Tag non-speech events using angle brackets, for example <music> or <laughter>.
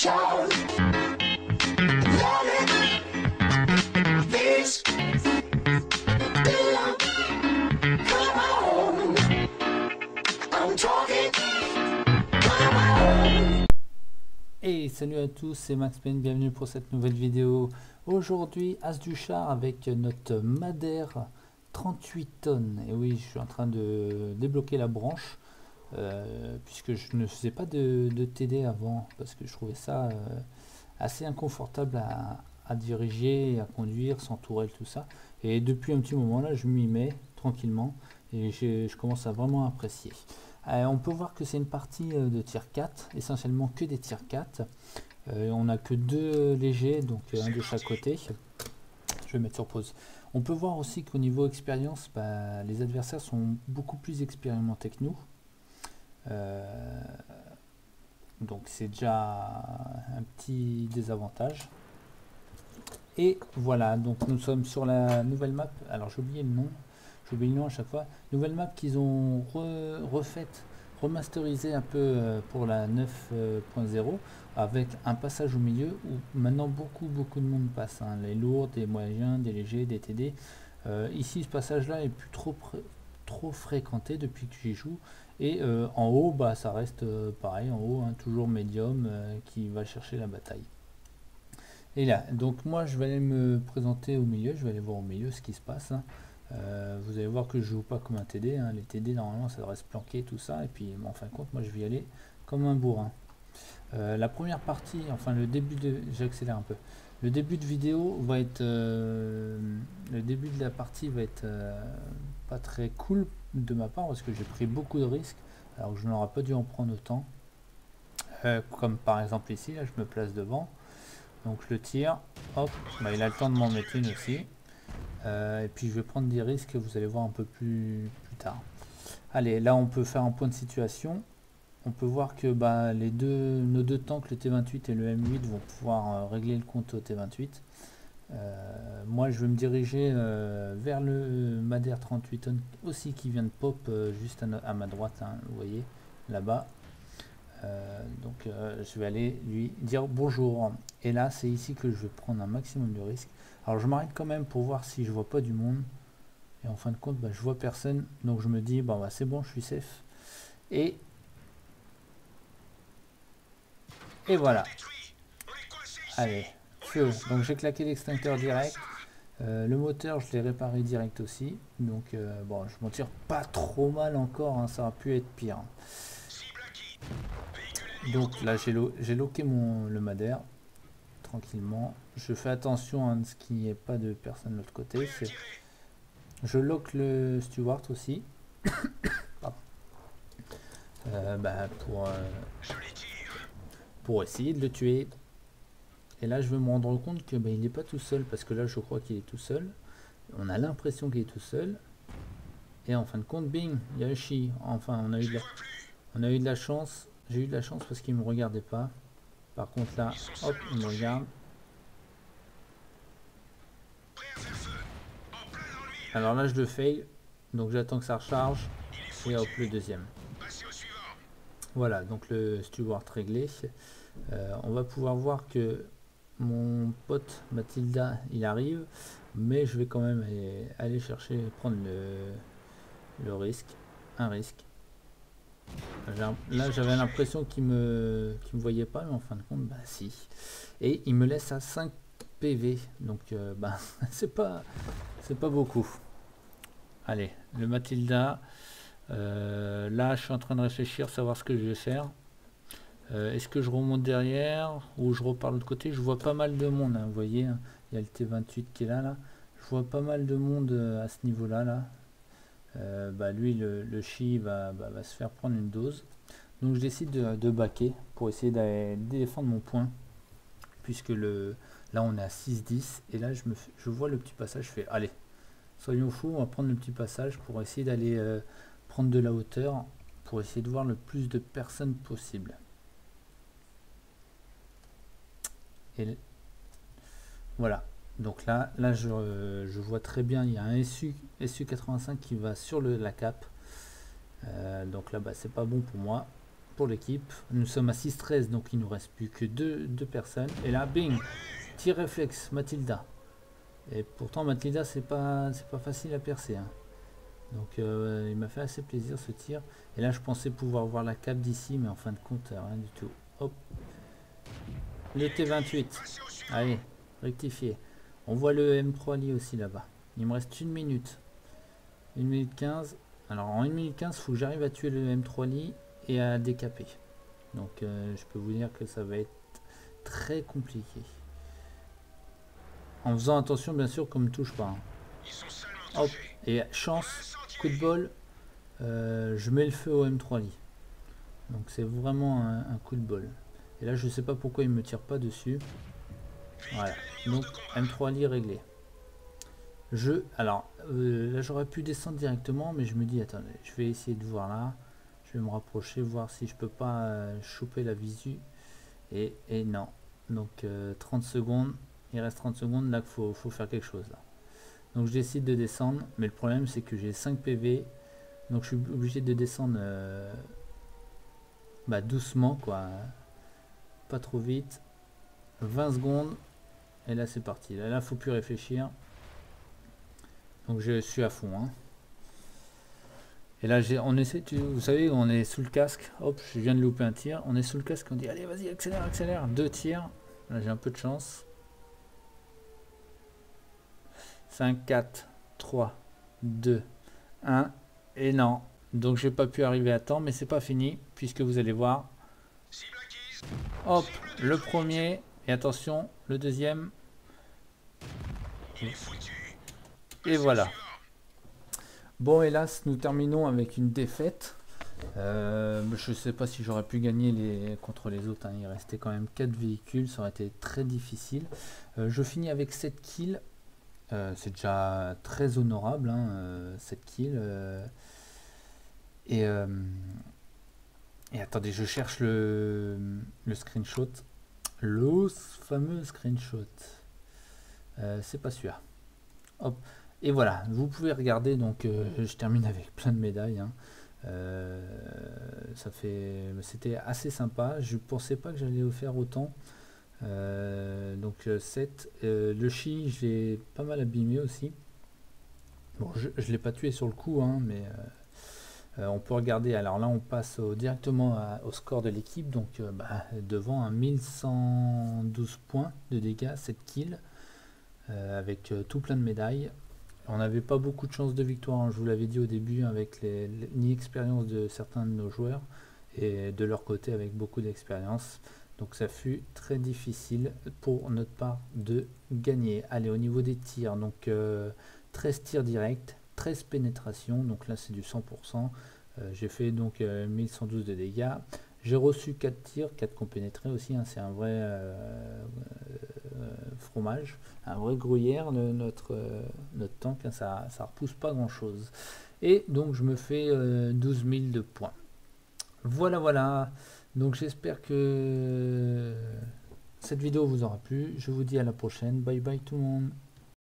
Et salut à tous, c'est Max Payne, bienvenue pour cette nouvelle vidéo. Aujourd'hui, As du char avec notre Madère 38 tonnes. Et oui, je suis en train de débloquer la branche, euh, puisque je ne faisais pas de, de TD avant, parce que je trouvais ça euh, assez inconfortable à, à diriger à conduire sans tourelle, tout ça. Et depuis un petit moment là, je m'y mets tranquillement, et je, je commence à vraiment apprécier. Euh, on peut voir que c'est une partie de tir 4, essentiellement que des tirs 4. Euh, on n'a que deux légers, donc un de chaque côté. Je vais mettre sur pause. On peut voir aussi qu'au niveau expérience, bah, les adversaires sont beaucoup plus expérimentés que nous. Euh, donc c'est déjà un petit désavantage. Et voilà, donc nous sommes sur la nouvelle map. Alors j'ai oublié le nom. J'oublie le nom à chaque fois. Nouvelle map qu'ils ont re- refaite, remasterisée un peu euh, pour la 9.0 avec un passage au milieu où maintenant beaucoup beaucoup de monde passe. hein. Les lourds, des moyens, des légers, des TD. Euh, ici ce passage là est plus trop, trop fréquenté depuis que j'y joue. Et euh, en haut, bah, ça reste euh, pareil, en haut, hein, toujours médium euh, qui va chercher la bataille. Et là, donc moi je vais aller me présenter au milieu, je vais aller voir au milieu ce qui se passe. hein. Vous allez voir que je joue pas comme un TD, hein. les TD normalement ça devrait se planquer tout ça, et puis en fin de compte moi je vais y aller comme un bourrin. La première partie, enfin le début de, j'accélère un peu, le début de vidéo va être, le début de la partie va être pas très cool de ma part parce que j'ai pris beaucoup de risques, alors que je n'aurais pas dû en prendre autant. Euh, comme par exemple ici, là je me place devant, donc je le tire, hop, bah, il a le temps de m'en mettre une aussi. Euh, et puis je vais prendre des risques, vous allez voir un peu plus, plus tard. Allez, là on peut faire un point de situation. On peut voir que bah, les deux, nos deux tanks, le T28 et le M8, vont pouvoir euh, régler le compte au T28. Euh, moi je vais me diriger euh, vers le Madère 38 tonnes aussi qui vient de pop euh, juste à, ma droite, hein, vous voyez, là-bas. Donc je vais aller lui dire bonjour. Et là c'est ici que je vais prendre un maximum de risques. Alors je m'arrête quand même pour voir si je vois pas du monde. Et en fin de compte, bah, je vois personne. Donc je me dis, bon bah c'est bon, je suis safe. Et et voilà. Allez, Donc j'ai claqué l'extincteur direct. Euh, le moteur, je l'ai réparé direct aussi. Donc euh, bon, je m'en tire pas trop mal encore. hein, ça aurait pu être pire. Donc là, j'ai lo- j'ai loqué mon le Madère tranquillement. Je fais attention à ce qu'il n'y ait pas de personne de l'autre côté. Je lock le Stewart aussi. <coughs> Euh, bah, pour, pour essayer de le tuer. Et là, je vais me rendre compte que bah, il n'est pas tout seul parce que là, je crois qu'il est tout seul. On a l'impression qu'il est tout seul. Et en fin de compte, bing, il y a Yoshi. Enfin, on a eu de la, on a eu de la chance. J'ai eu de la chance parce qu'il me regardait pas. Par contre là, hop, il me regarde. Alors là, je le fail. Donc j'attends que ça recharge. Et hop, le deuxième. Voilà, donc le steward réglé. Euh, on va pouvoir voir que mon pote Mathilda, il arrive. Mais je vais quand même aller, chercher, prendre le, risque. Un risque. Là, j'avais l'impression qu'il me, me voyait pas, mais en fin de compte, bah si. Et il me laisse à 5 PV, donc euh, <laughs> bah, c'est pas, c'est pas beaucoup. Allez, le Mathilda. euh, là, je suis en train de réfléchir, savoir ce que je vais faire. Euh, Est-ce que je remonte derrière ou je repars de l'autre côté? Je vois pas mal de monde, hein, vous voyez. hein. Il y a le T28 qui est là, là. Je vois pas mal de monde euh, à ce niveau-là, là. Euh, bah, lui, le, chi va, bah, va se faire prendre une dose. Donc je décide de, de baquer pour essayer d'aller défendre mon point. Puisque là on est à 6-10 et là je, me je vois le petit passage, je fais allez, soyons fous, on va prendre le petit passage pour essayer d'aller prendre de la hauteur, pour essayer de voir le plus de personnes possible. Et voilà, donc là, là je, je vois très bien, il y a un SU, SU85 qui va sur le, la cape. Euh, donc là, bah, c'est pas bon pour moi. pour l'équipe. Nous sommes à 6-13, donc il nous reste plus que deux, deux personnes. Et là, bing Tir réflexe, Mathilda. Et pourtant, Mathilda, c'est pas, pas facile à percer. hein. Donc, euh, il m'a fait assez plaisir ce tir. Et là, je pensais pouvoir voir la cape d'ici, mais en fin de compte, rien du tout. Hop. Le T28. Allez, rectifier. On voit le M3 Li aussi là-bas. Il me reste une minute. 1 minute 15. Alors, en 1 minute 15, il faut que j'arrive à tuer le M3 Li et à décaper. Donc, euh, je peux vous dire que ça va être très compliqué. En faisant attention, bien sûr, qu'on me touche pas. hein. Hop, et chance, coup de bol, euh, je mets le feu au M3 Li. Donc c'est vraiment un coup de bol. Et là, je sais pas pourquoi il me tire pas dessus. Voilà, donc M3 Li réglé. Je, alors, euh, là j'aurais pu descendre directement, mais je me dis, attendez, je vais essayer de voir là. Je vais me rapprocher, voir si je peux pas euh, choper la visu. Et, et non. Donc euh, 30 secondes, il reste 30 secondes, là qu'il faut, faire quelque chose là. Donc je décide de descendre, mais le problème c'est que j'ai 5 PV, donc je suis obligé de descendre euh, bah, doucement quoi, pas trop vite. 20 secondes, et là c'est parti. Là, là faut plus réfléchir. Donc je suis à fond. hein. Et là on essaie, tu- vous savez, on est sous le casque. Hop, je viens de louper un tir. On est sous le casque, on dit allez vas-y accélère, accélère. Deux tirs. Là j'ai un peu de chance. 5, 4, 3, 2, 1. Et non. Donc j'ai pas pu arriver à temps, mais c'est pas fini, puisque vous allez voir. Hop, le premier. Et attention, le deuxième. Et voilà. Bon, hélas, nous terminons avec une défaite. Euh, je sais pas si j'aurais pu gagner les, contre les autres. hein. Il restait quand même 4 véhicules. Ça aurait été très difficile. Euh, je finis avec 7 kills. Euh, c'est déjà très honorable. Hein, euh, 7 kills. euh. et, euh, et attendez, je cherche le, le screenshot. Le fameux screenshot. Euh, c'est pas celui-là. Hop. Et voilà, vous pouvez regarder, donc euh, je termine <laughs> avec plein de médailles. hein. Euh, ça fait, c'était assez sympa. Je pensais pas que j'allais faire autant. Donc 7. le chi, je l'ai pas mal abîmé aussi. Bon, je, je l'ai pas tué sur le coup, hein, mais on peut regarder. Alors là, on passe directement au score de l'équipe. Donc euh, bah, devant un 1112 points de dégâts, 7 kills, euh, avec euh, tout plein de médailles. On n'avait pas beaucoup de chances de victoire, hein, je vous l'avais dit au début, avec les, de certains de nos joueurs, et de leur côté avec beaucoup d'expérience. Donc ça fut très difficile pour notre part de gagner. Allez, au niveau des tirs, donc euh, 13 tirs directs, 13 pénétrations, donc là c'est du 100%. Euh, J'ai fait donc euh, 1112 de dégâts. J'ai reçu 4 tirs, 4 qu'on pénétrait aussi, hein, c'est un vrai euh, euh, fromage, un vrai gruyère, notre, euh, notre tank, hein, ça, ça repousse pas grand chose. Et donc je me fais euh, 12 000 de points. Voilà, voilà. Donc j'espère que cette vidéo vous aura plu. Je vous dis à la prochaine. Bye bye tout le monde.